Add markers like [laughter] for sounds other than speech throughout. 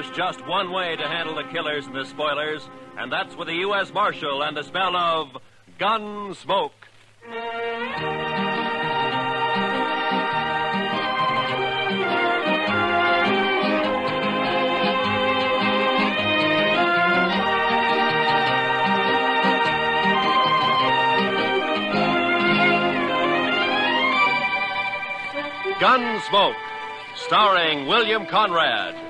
there's just one way to handle the killers and the spoilers, and that's with a U.S. Marshal and a smell of gun smoke. Gunsmoke, starring William Conrad.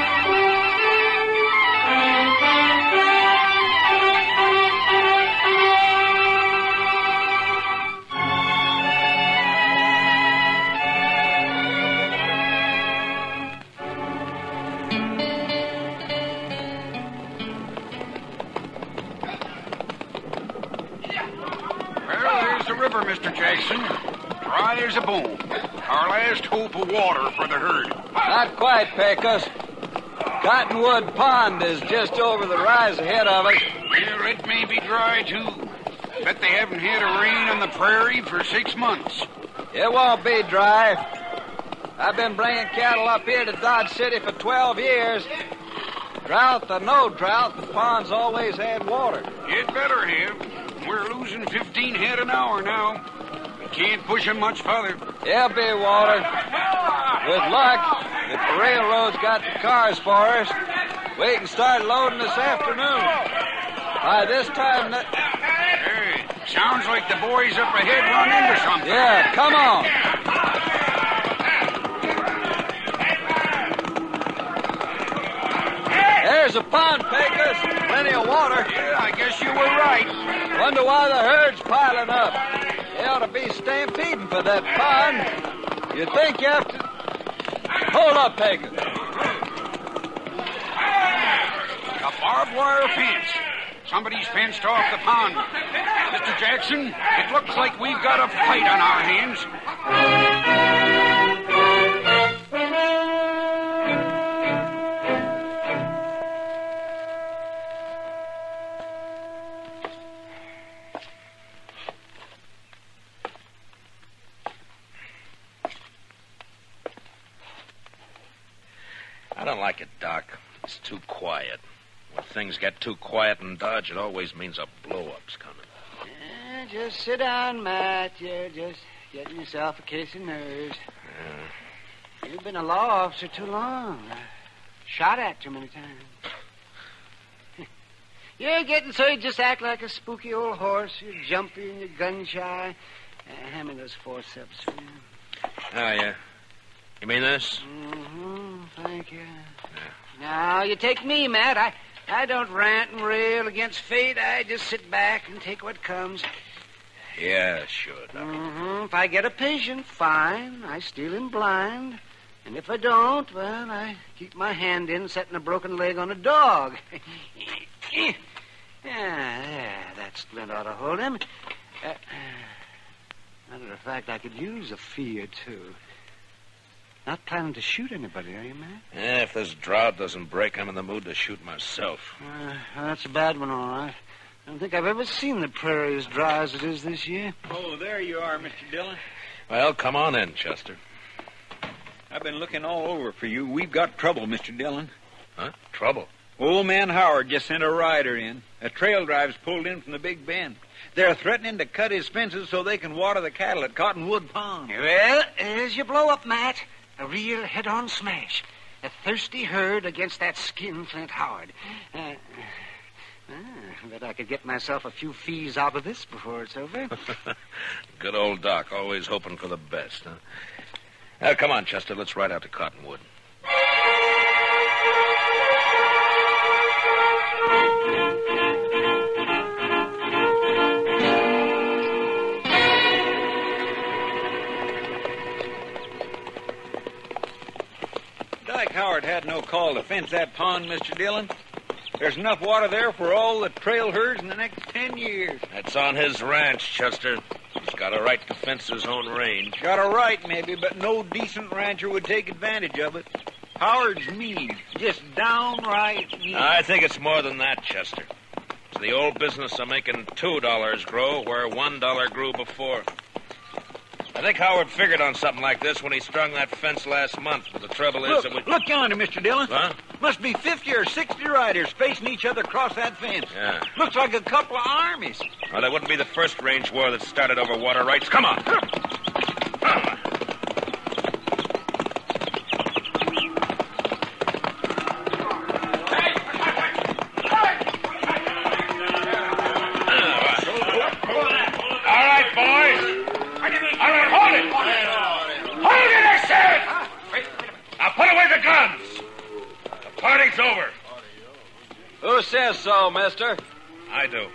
Water for the herd. Not quite, Pecos. Cottonwood Pond is just over the rise ahead of us. Well, it may be dry, too. Bet they haven't had a rain on the prairie for six months. It won't be dry. I've been bringing cattle up here to Dodge City for 12 years. Drought or no drought, the pond's always had water. It better have. We're losing 15 head an hour now. We can't push 'em much further. There'll be water. With luck, if the railroad's got the cars for us, we can start loading this afternoon. By this time, the... Hey, sounds like the boys up ahead run into something. yeah, come on. There's a pond, Pecos. Plenty of water. Yeah, I guess you were right. Wonder why the herd's piling up. They ought to be stampeding for that pond. You think you have to... Hold up, Pecos. A barbed wire fence. Somebody's fenced off the pond. Mr. Jackson, it looks like we've got a fight on our hands. I don't like it, Doc. It's too quiet. When things get too quiet in Dodge, it always means a blow-up's coming. Eh, just sit down, Matt. You're just getting yourself a case of nerves. You've been a law officer too long. Shot at too many times. [laughs] You're getting so you just act like a spooky old horse. You're jumpy and you're gun shy. Uh, hand me those forceps. Oh, yeah. You mean this? Mm-hmm. Thank you. Now, you take me, Matt. I, I don't rant and rail against fate. I just sit back and take what comes. Yeah, sure, Doc. hmm If I get a patient, fine. I steal him blind. And if I don't, well, I keep my hand in setting a broken leg on a dog. [laughs] yeah, there. That splint ought to hold him. Uh, matter of fact, I could use a fee or two. Not planning to shoot anybody, are you, Matt? Yeah, if this drought doesn't break, I'm in the mood to shoot myself. Uh, well, that's a bad one, all right. I don't think I've ever seen the prairie as dry as it is this year. Oh, there you are, Mr. Dillon. Well, come on in, Chester. I've been looking all over for you. We've got trouble, Mr. Dillon. Huh? Trouble? Old man Howard just sent a rider in. A trail drive's pulled in from the Big Bend. They're threatening to cut his fences so they can water the cattle at Cottonwood Pond. Well, there's your blow up, Matt. A real head on smash. A thirsty herd against that skinflint Howard. Uh, uh, I bet I could get myself a few fees out of this before it's over. [laughs] Good old Doc, always hoping for the best, huh? Now, come on, Chester. Let's ride out to Cottonwood. To fence that pond, Mr. Dillon. There's enough water there for all the trail herds in the next ten years. That's on his ranch, Chester. He's got a right to fence his own range. Got a right, maybe, but no decent rancher would take advantage of it. Howard's mean. Just downright mean. I think it's more than that, Chester. It's the old business of making two dollars grow where one dollar grew before. I think Howard figured on something like this when he strung that fence last month. But the trouble is Look, that we. look yonder, Mr. Dillon. Huh? Must be 50 or 60 riders facing each other across that fence. Yeah. Looks like a couple of armies. Well, that wouldn't be the first range war that started over water rights. Come on. Mister? I do.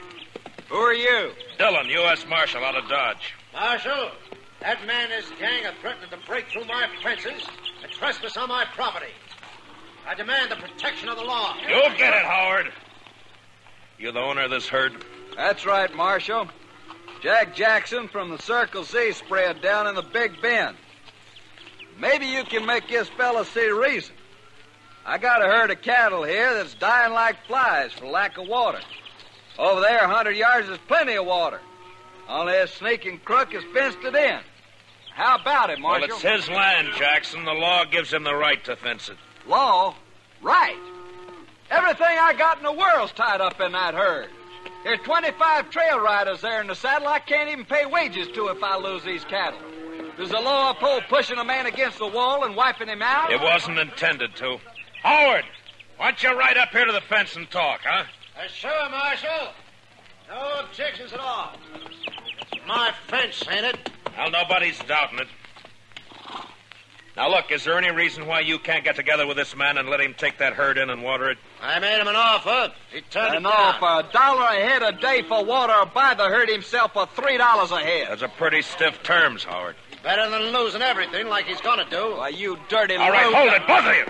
Who are you? Dillon, U.S. Marshal out of Dodge. Marshal, that man and his gang are threatening to break through my fences and trespass on my property. I demand the protection of the law. You'll get it, Howard. You're the owner of this herd? That's right, Marshal. Jack Jackson from the Circle Z spread down in the Big Bend. Maybe you can make this fella see reason. I got a herd of cattle here that's dying like flies for lack of water. Over there, a hundred yards, is plenty of water. Only this sneaking crook has fenced it in. How about it, Marshal? Well, it's his land, Jackson. The law gives him the right to fence it. Law? Right. Everything I got in the world's tied up in that herd. There's 25 trail riders there in the saddle I can't even pay wages to if I lose these cattle. Does the law uphold pushing a man against the wall and wiping him out? It wasn't intended to. Howard, why don't you ride up here to the fence and talk, huh? Uh, sure, Marshal. No objections at all. It's My fence, ain't it? Well, nobody's doubting it. Now, look, is there any reason why you can't get together with this man and let him take that herd in and water it? I made him an offer. He turned And it all down. for a dollar a head a day for water or buy the herd himself for three dollars a head. Those are pretty stiff terms, Howard. Better than losing everything like he's gonna do. Why, you dirty All right, low- hold it, both of you.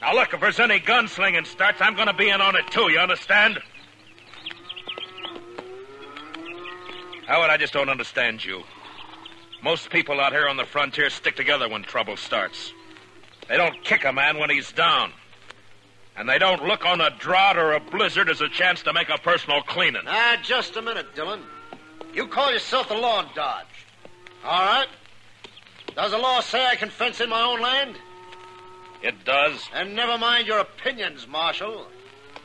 Now, look, if there's any gunslinging starts, I'm going to be in on it, too, you understand? Howard, I just don't understand you. Most people out here on the frontier stick together when trouble starts. They don't kick a man when he's down. And they don't look on a drought or a blizzard as a chance to make a personal cleaning. Ah, just a minute, Dillon. You call yourself the law Dodge. All right. Does the law say I can fence in my own land? It does. And never mind your opinions, Marshal.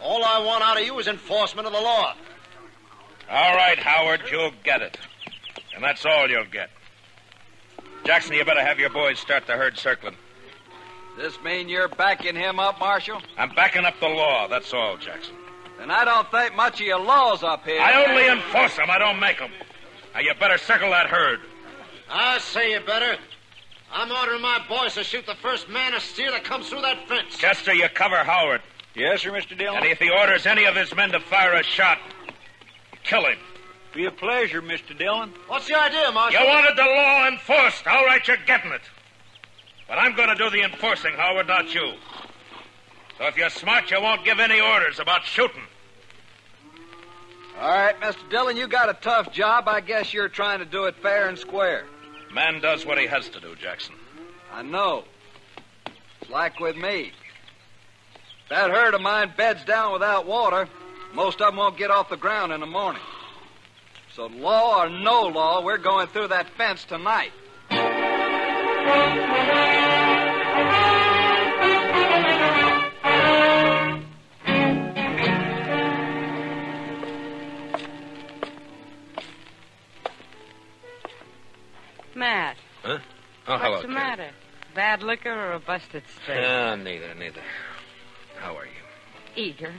All I want out of you is enforcement of the law. All right, Howard, you'll get it. And that's all you'll get. Jackson, you better have your boys start the herd circling. This mean you're backing him up, Marshal? I'm backing up the law, that's all, Jackson. Then I don't think much of your laws up here. I only enforce them, I don't make them. Now, you better circle that herd. I say you better. I'm ordering my boys to shoot the first man or steer that comes through that fence. Chester, you cover Howard. Yes, sir, Mr. Dillon. And if he orders any of his men to fire a shot, kill him. Be a pleasure, Mr. Dillon. What's the idea, Marshal? You wanted the law enforced. All right, you're getting it. But I'm going to do the enforcing, Howard, not you. So if you're smart, you won't give any orders about shooting. All right, Mr. Dillon, you got a tough job. I guess you're trying to do it fair and square. Man does what he has to do, Jackson. I know. It's like with me. That herd of mine beds down without water, most of them won't get off the ground in the morning. So, law or no law, we're going through that fence tonight. Matt, Huh? Oh, hello, what's the Kate. matter? Bad liquor or a busted steak? Uh, neither, neither. How are you? Eager,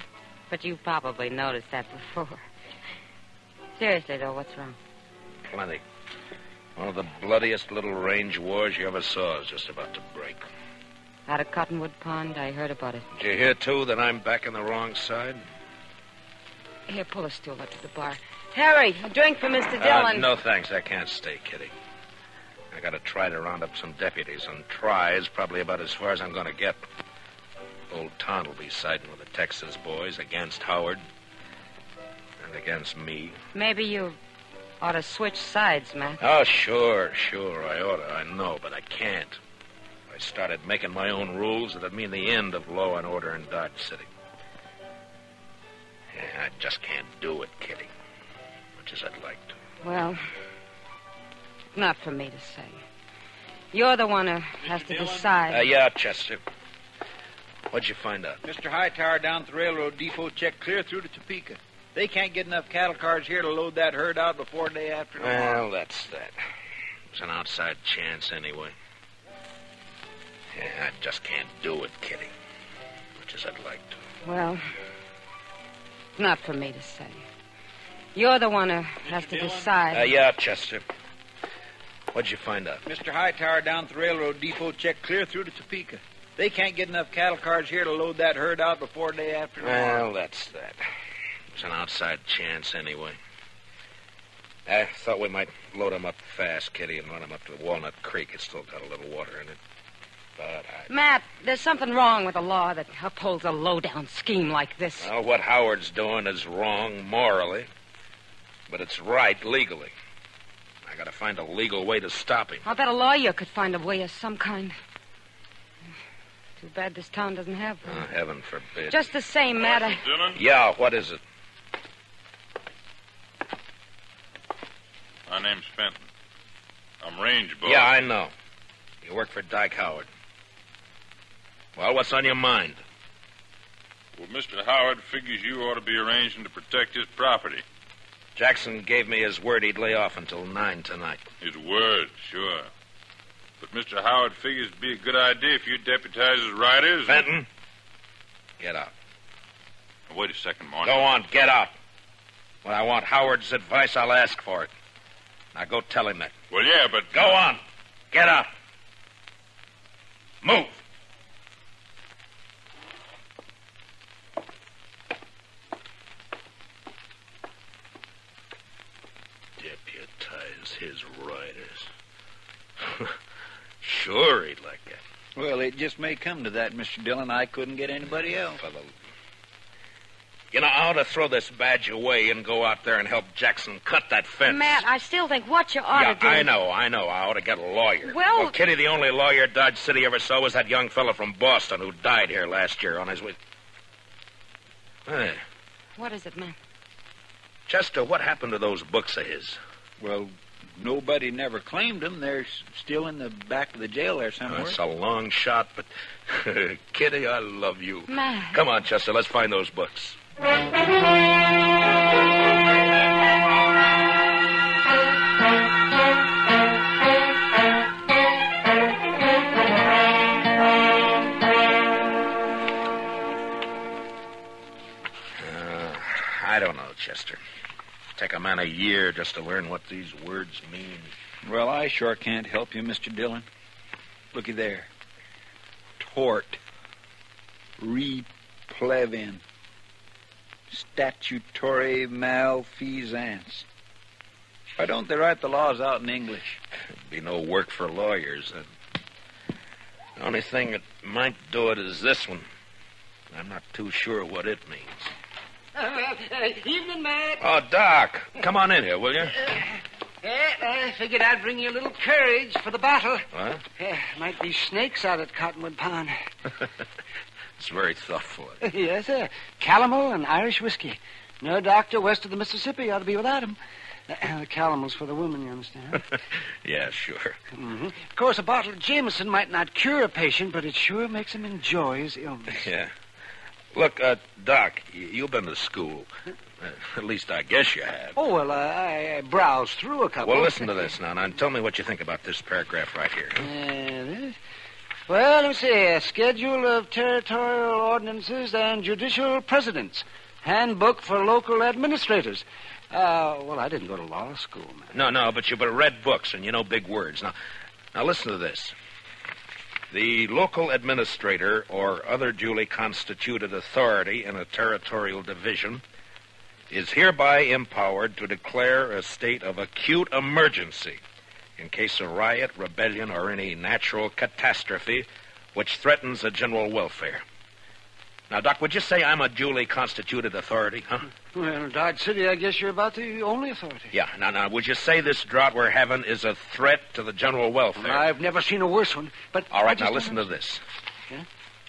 but you probably noticed that before. [laughs] Seriously, though, what's wrong? Plenty. One of the bloodiest little range wars you ever saw is just about to break. Out of Cottonwood Pond, I heard about it. Did you hear, too, that I'm back on the wrong side? Here, pull a stool up to the bar. Harry, a drink for Mr. Uh, Dillon. no, thanks. I can't stay, Kitty. I gotta try to round up some deputies, and try is probably about as far as I'm gonna get. Old Ton will be siding with the Texas boys against Howard. And against me. Maybe you ought to switch sides, Matt. Oh, ah, sure, sure, I oughta. I know, but I can't. If I started making my own rules, it'd mean the end of law and order in Dodge City. Yeah, I just can't do it, Kitty. Much as I'd like to. Well, not for me to say. You're the one who has to decide. Uh, yeah, Chester. What'd you find out? Mr. Hightower down at the railroad depot checked clear through to Topeka. They can't get enough cattle cars here to load that herd out before day after tomorrow. Well, that's that. It's an outside chance anyway. Yeah, I just can't do it, Kitty. Much as I'd like to. Well, not for me to say. You're the one who has to decide. Uh, yeah, Chester. What'd you find out? Mr. Hightower down at the railroad depot checked clear through to Topeka. They can't get enough cattle cars here to load that herd out before day after tomorrow. Well, that's that. It's an outside chance anyway. I thought we might load 'em up fast, Kitty, and run 'em up to the Walnut Creek. It's still got a little water in it. But I. Matt, there's something wrong with the law that upholds a low-down scheme like this. Well, what Howard's doing is wrong morally, but it's right legally. I gotta find a legal way to stop him. I'll bet a lawyer could find a way of some kind. Too bad this town doesn't have one. Oh, heaven forbid. Just the same, Matt, I... Dillon? Yeah, what is it? My name's Fenton. I'm range boss. Yeah, I know. You work for Dyke Howard. Well, what's on your mind? Well, Mr. Howard figures you ought to be arranging to protect his property. Jackson gave me his word he'd lay off until nine tonight. His word, sure. But Mr. Howard figures it'd be a good idea if you deputize his riders. and- Fenton, get out. Wait a second, Marshal. Go on, get out. When I want Howard's advice, I'll ask for it. Now go tell him that. Well, yeah, but Go on. Get out. Move. Deputize his riders. sure, he'd like that. Well, it just may come to that, Mr. Dillon. I couldn't get anybody else. For the... You know, I ought to throw this badge away and go out there and help Jackson cut that fence. Matt, I still think what you ought yeah, to do... I know, I know. I ought to get a lawyer. Well- Kitty, the only lawyer Dodge City ever saw was that young fellow from Boston who died here last year on his way. Hey, What is it, Matt? Chester, what happened to those books of his? Well, nobody never claimed them. They're still in the back of the jail there somewhere. That's a long shot, but [laughs] Kitty, I love you. Matt. Come on, Chester, let's find those books. A year just to learn what these words mean. Well, I sure can't help you, Mr. Dillon. Looky there. Tort. Replevin. Statutory malfeasance. Why don't they write the laws out in English? It'd be no work for lawyers. And the only thing that might do it is this one. I'm not too sure what it means. Uh, evening, Matt. Oh, Doc, come on in here, will you? I figured I'd bring you a little courage for the battle. What? Uh, might be snakes out at Cottonwood Pond. [laughs] it's very thoughtful. [laughs] yes, sir. Calomel and Irish whiskey. No doctor west of the Mississippi ought to be without 'em. Uh, [clears throat] the calomel's for the women, you understand? [laughs] yeah, sure. hmm Of course, a bottle of Jameson might not cure a patient, but it sure makes him enjoy his illness. Yeah. Look, uh, Doc, you've been to school. Uh, at least I guess you have. Oh, well, uh, I, I browsed through a couple. Well, listen to this now, now, and tell me what you think about this paragraph right here. Uh, well, let me see. A schedule of territorial ordinances and judicial precedents. Handbook for local administrators. Uh, well, I didn't go to law school, man. No, no, but you've read books and you know big words. Now, now listen to this. The local administrator or other duly constituted authority in a territorial division is hereby empowered to declare a state of acute emergency in case of riot, rebellion, or any natural catastrophe which threatens the general welfare. Now, Doc, would you say I'm a duly constituted authority, huh? Well, Dodge City, I guess you're about the only authority. Yeah. Now, now, would you say this drought we're having is a threat to the general welfare? I've never seen a worse one, but All right, now listen to this. Yeah?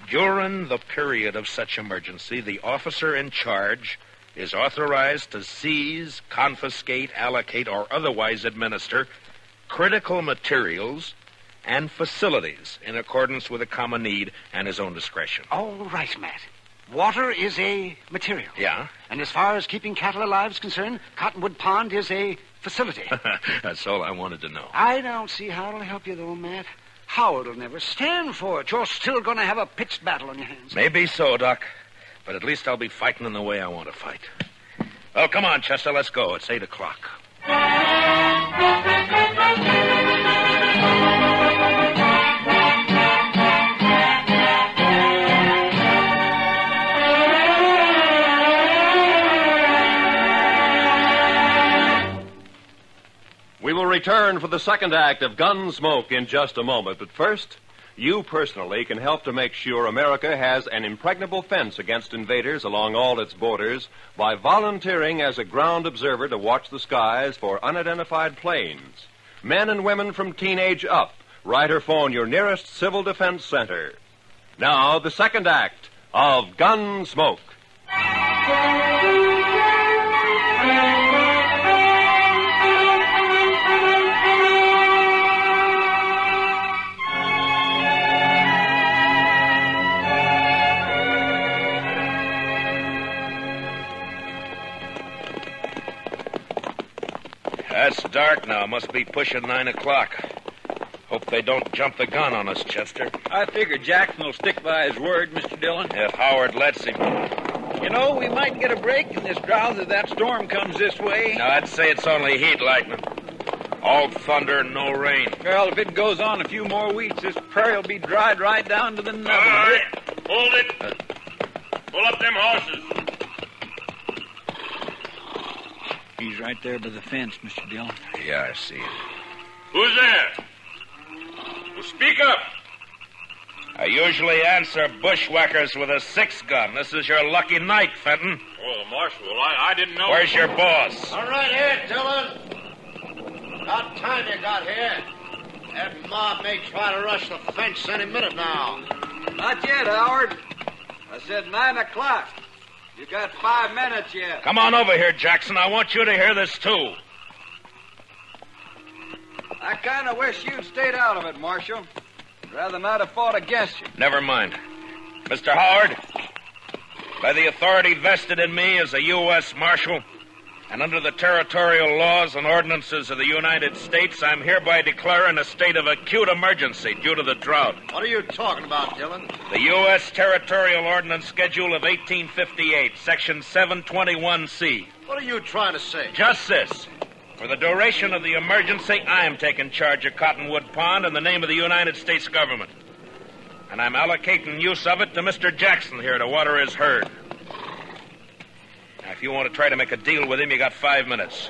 During the period of such emergency, the officer in charge is authorized to seize, confiscate, allocate, or otherwise administer critical materials and facilities in accordance with a common need and his own discretion. All right, Matt. Water is a material. Yeah? And as far as keeping cattle alive is concerned, Cottonwood Pond is a facility. [laughs] That's all I wanted to know. I don't see how it'll help you, though, Matt. Howard will never stand for it. You're still going to have a pitched battle on your hands. Maybe so, Doc. But at least I'll be fighting in the way I want to fight. Well, come on, Chester. Let's go. It's 8 o'clock. Return for the second act of Gunsmoke in just a moment. But first, you personally can help to make sure America has an impregnable fence against invaders along all its borders by volunteering as a ground observer to watch the skies for unidentified planes. Men and women from teenage up, write or phone your nearest Civil Defense Center. Now, the second act of Gunsmoke. [laughs] That's dark now. Must be pushing 9 o'clock. Hope they don't jump the gun on us, Chester. I figure Jackson will stick by his word, Mr. Dillon. If Howard lets him. You know, we might get a break in this drought if that storm comes this way. Now, I'd say it's only heat lightning. All thunder and no rain. Well, if it goes on a few more weeks, this prairie will be dried right down to the All nubbin. right, hold it. Pull up them horses. He's right there by the fence, Mr. Dillon. Yeah, I see it. Who's there? Well, speak up. I usually answer bushwhackers with a six gun. This is your lucky night, Fenton. Oh, Marshal, I, I didn't know. Where's your boss? All right here, Dillon. About time you got here. That mob may try to rush the fence any minute now. Not yet, Howard. I said nine o'clock. You got five minutes yet. Come on over here, Jackson. I want you to hear this, too. I kind of wish you'd stayed out of it, Marshal. I'd rather not have fought against you. Never mind. Mr. Howard, by the authority vested in me as a U.S. Marshal, and under the territorial laws and ordinances of the United States, I'm hereby declaring a state of acute emergency due to the drought. What are you talking about, Dillon? The U.S. Territorial Ordinance Schedule of 1858, Section 721C. What are you trying to say? Just this. For the duration of the emergency, I am taking charge of Cottonwood Pond in the name of the United States government. And I'm allocating use of it to Mr. Jackson here to water his herd. Now, if you want to try to make a deal with him, you got five minutes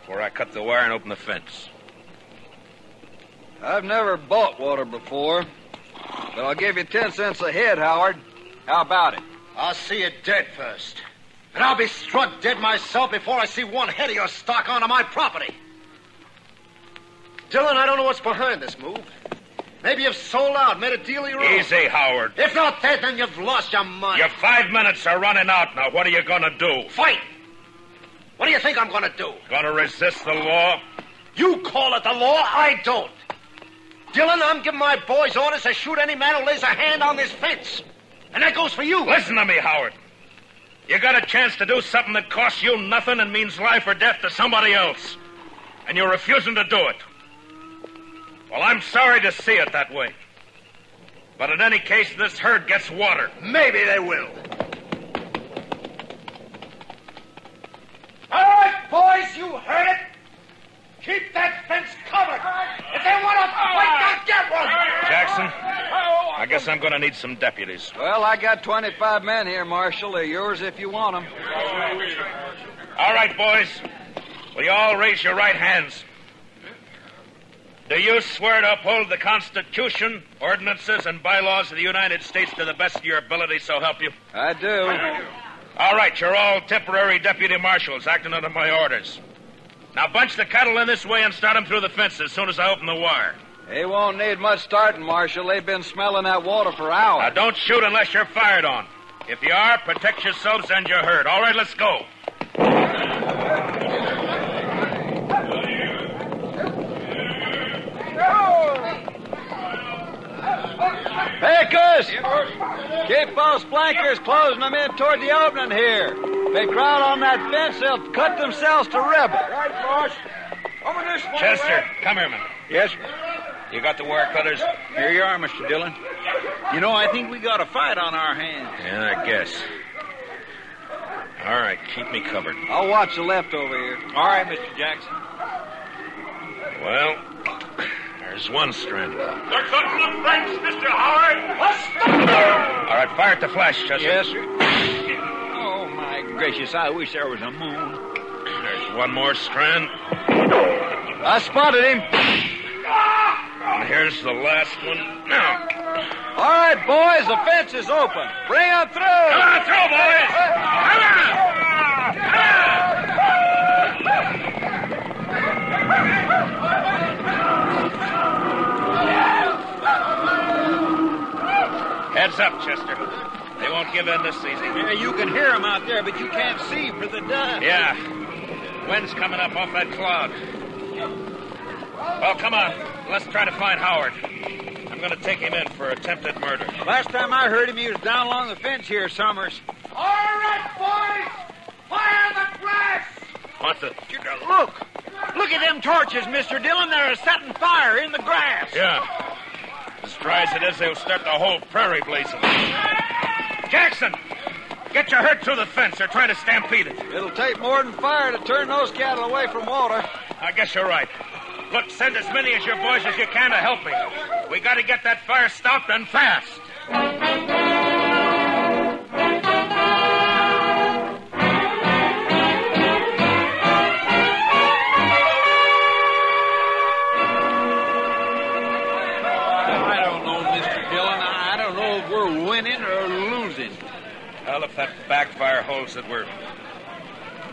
before I cut the wire and open the fence. I've never bought water before, but I'll give you ten cents a head, Howard. How about it? I'll see you dead first. And I'll be struck dead myself before I see one head of your stock onto my property. Dillon, I don't know what's behind this move. Maybe you've sold out, made a deal of your own. Easy, Howard. If not that, then you've lost your mind. Your five minutes are running out now. What are you going to do? Fight! What do you think I'm going to do? Going to resist the law? You call it the law, I don't. Dillon, I'm giving my boys orders to shoot any man who lays a hand on this fence. And that goes for you. Listen to me, Howard. You got a chance to do something that costs you nothing and means life or death to somebody else. And you're refusing to do it. Well, I'm sorry to see it that way. But in any case, this herd gets water. Maybe they will. All right, boys, you heard it. Keep that fence covered. If they want to fight, they'll get one. Jackson, I guess I'm going to need some deputies. Well, I got 25 men here, Marshal. They're yours if you want them. All right, boys. Will you all raise your right hands? Do you swear to uphold the Constitution, ordinances, and bylaws of the United States to the best of your ability, so help you? I do. All right, you're all temporary deputy marshals acting under my orders. Now bunch the cattle in this way and start them through the fence as soon as I open the wire. They won't need much starting, Marshal. They've been smelling that water for hours. Now don't shoot unless you're fired on. If you are, protect yourselves and your herd. All right, let's go. Pecos! Keep those flankers closing them in toward the opening here. If they crowd on that fence, they'll cut themselves to rebel. Right, boss. Over this way. Chester, come here, man. Yes. You got the wire cutters? Here you are, Mr. Dillon. You know, I think we got a fight on our hands. Yeah, I guess. All right, keep me covered. I'll watch the left over here. All right, Mr. Jackson. Well, there's one strand. They're cutting the fence, Mr. Howard. All right, fire at the flash, Chester. Yes, sir. Oh, my gracious, I wish there was a moon. There's one more strand. I spotted him. And here's the last one. Now, All right, boys, the fence is open. Bring them through. come on through, boys. Come on. Heads up, Chester. They won't give in this easy. Yeah, you can hear them out there, but you can't see for the dust. Yeah. Wind's coming up off that cloud. Well, come on. Let's try to find Howard. I'm going to take him in for attempted murder. Last time I heard him, he was down along the fence here, Summers. All right, boys! Fire the grass! What the? Look! Look at them torches, Mr. Dillon. They're setting fire in the grass. Yeah. As it is, they'll start the whole prairie blazing. Jackson! Get your herd through the fence. They're trying to stampede it. It'll take more than fire to turn those cattle away from water. I guess you're right. Look, send as many as your boys as you can to help me. We got to get that fire stopped and fast. I don't know if we're winning or losing. Well, if that backfire holds it, we're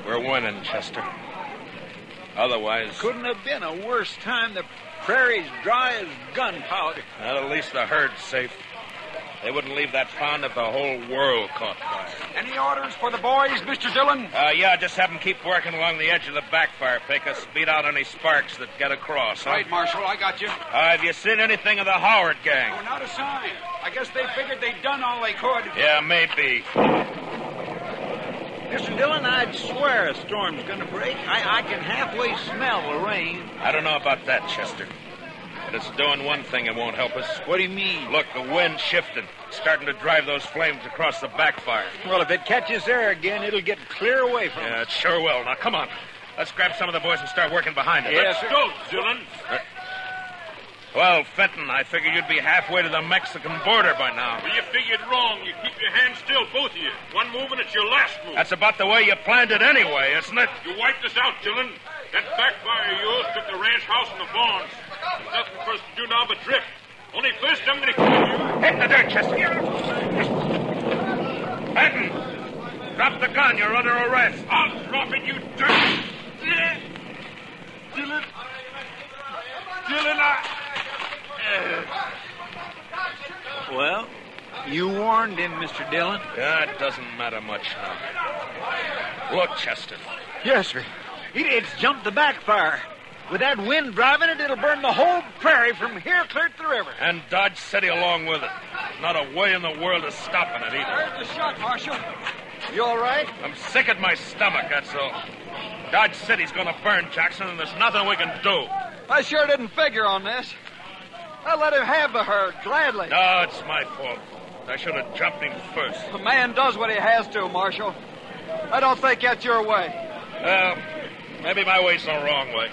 we're winning, Chester. Otherwise, Couldn't have been a worse time. The prairie's dry as gunpowder. well, at least the herd's safe. They wouldn't leave that pond if the whole world caught fire. Any orders for the boys, Mr. Dillon? Uh, yeah, just have them keep working along the edge of the backfire, Pecos. Beat out any sparks that get across. Huh? Right, Marshal, I got you. Uh, have you seen anything of the Howard gang? Oh, not a sign. I guess they figured they'd done all they could. Yeah, maybe. Mr. Dillon, I'd swear a storm's going to break. I, I can halfway smell the rain. I don't know about that, Chester. But it's doing one thing it won't help us. What do you mean? Look, the wind shifted, starting to drive those flames across the backfire. Well, if it catches there again, it'll get clear away from Yeah, us. it sure will. Now, come on. Let's grab some of the boys and start working behind it. Yes, sir. Go, Dillon. Well, Fenton, I figured you'd be halfway to the Mexican border by now. Well, you figured wrong. You keep your hands still, both of you. One move and it's your last move. That's about the way you planned it anyway, isn't it? You wiped us out, Dillon. That backfire of yours took the ranch house and the barns. There's nothing for us to do now but drift. Only first I'm going to kill you. Hit the dirt, Chester. Fenton, drop the gun. You're under arrest. I'll drop it, you dirt. Dillon. Dillon, I... Well, you warned him, Mr. Dillon. Yeah, it doesn't matter much now. Look, Chester. Yes, sir. It, it's jumped the backfire. With that wind driving it, it'll burn the whole prairie from here clear to the river. And Dodge City along with it. Not a way in the world of stopping it either. There's the shot, Marshal. You all right? I'm sick at my stomach, that's all. Dodge City's gonna burn, Jackson, and there's nothing we can do. I sure didn't figure on this. I let him have the herd, gladly. No, it's my fault. I should have jumped him first. A man does what he has to, Marshal. I don't think that's your way. Well, maybe my way's the wrong way.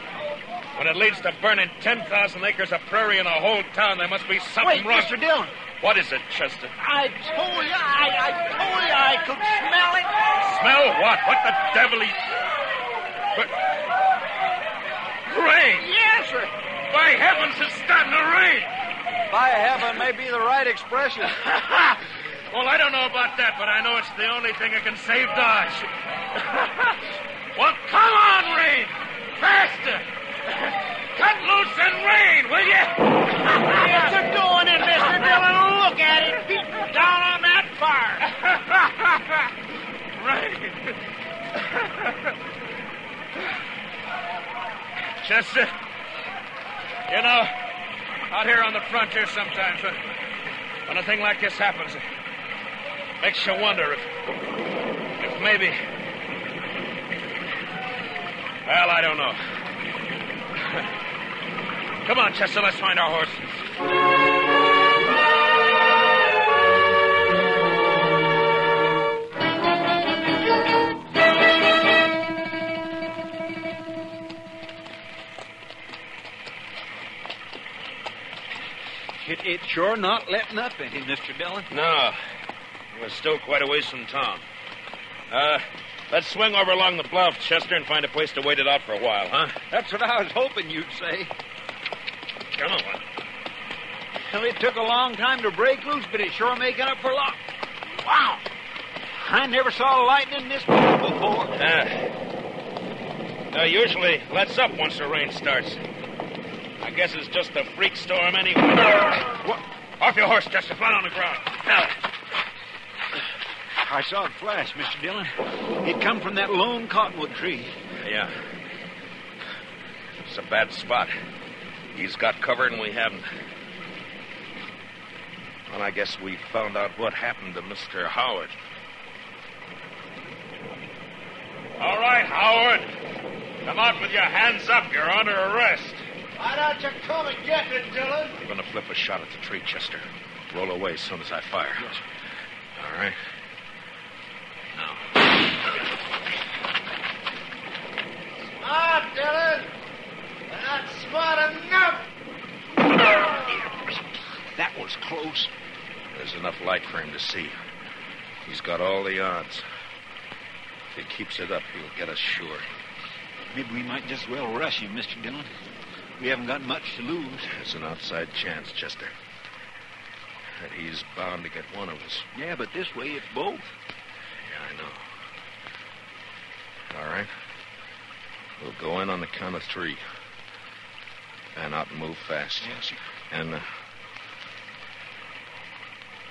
When it leads to burning 10,000 acres of prairie in a whole town, there must be something Wait, wrong. Mr. Dillon. What is it, Chester? I told you, I, I told you I could smell it. Smell what? What the devil? He... But... Rain! Yes, sir. By heavens, it's starting to rain! By heaven may be the right expression. [laughs] well, I don't know about that, but I know it's the only thing that can save Dodge. [laughs] well, come on, rain! Faster! Cut loose and rain, will you? It's a going in, Mr. Dillon. Look at it beating down on that fire. [laughs] rain! Chester, uh, you know, out here on the frontier sometimes, when, when a thing like this happens, it makes you wonder if, if maybe. Well, I don't know. Come on, Chester, let's find our horses. It, it's sure not letting up any, Mr. Dillon. No, we're still quite a ways from town. Uh, let's swing over along the bluff, Chester, and find a place to wait it out for a while, huh? That's what I was hoping you'd say. Come on. Well, it took a long time to break loose, but it's sure making up for lost. Wow! I never saw lightning this big before. Uh, uh, usually lets up once the rain starts. I guess it's just a freak storm anyway. What? Off your horse, Chester. Flat on the ground. Now. I saw it flash, Mr. Dillon. It come from that lone cottonwood tree. Yeah. It's a bad spot. He's got cover and we haven't. Well, I guess we found out what happened to Mr. Howard. All right, Howard. Come out with your hands up. You're under arrest. Why don't you come and get it, Dillon? I'm going to flip a shot at the tree, Chester. Roll away as soon as I fire. Yes. All right. Now. Smart, Dillon. You're not smart enough. That was close. There's enough light for him to see. He's got all the odds. If he keeps it up, he'll get us sure. Maybe we might just well rush him, Mr. Dillon. We haven't got much to lose. It's an outside chance, Chester. That he's bound to get one of us. Yeah, but this way it's both. Yeah, I know. All right. We'll go in on the count of three. Fan out and move fast. Yes, sir. And, uh,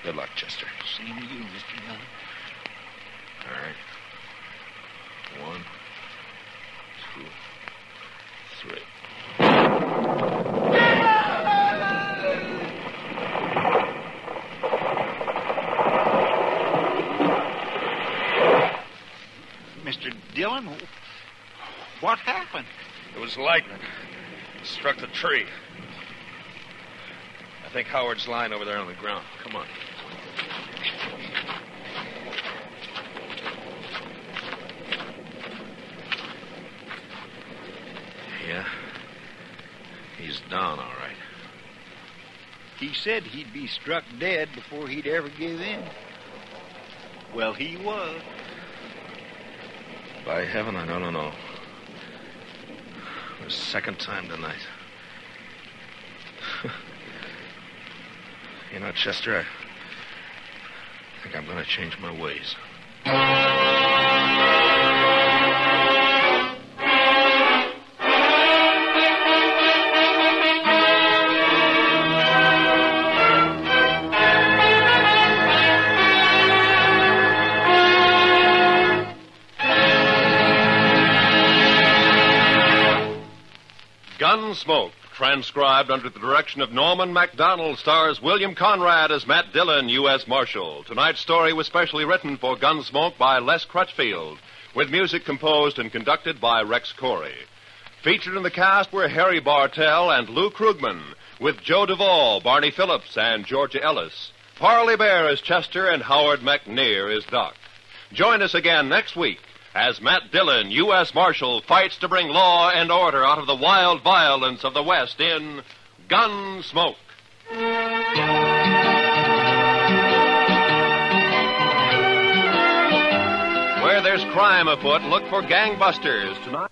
good luck, Chester. Same to you, Mr. Dillon. All right. One, two, three. Mr. Dillon, what happened? It was lightning. It struck the tree. I think Howard's lying over there on the ground. Come on. Yeah. He's down, all right. He said he'd be struck dead before he'd ever give in. Well, he was. By heaven, I don't know. The second time tonight. [laughs] you know, Chester, I think I'm going to change my ways. Gunsmoke, transcribed under the direction of Norman Macdonnell, stars William Conrad as Matt Dillon, U.S. Marshal. Tonight's story was specially written for Gunsmoke by Les Crutchfield, with music composed and conducted by Rex Koury. Featured in the cast were Harry Bartell and Lou Krugman, with Joe Duvall, Barney Phillips, and Georgia Ellis. Parley Baer is Chester, and Howard McNear is Doc. Join us again next week as Matt Dillon, U.S. Marshal, fights to bring law and order out of the wild violence of the West in Gunsmoke. Where there's crime afoot, look for gangbusters tonight.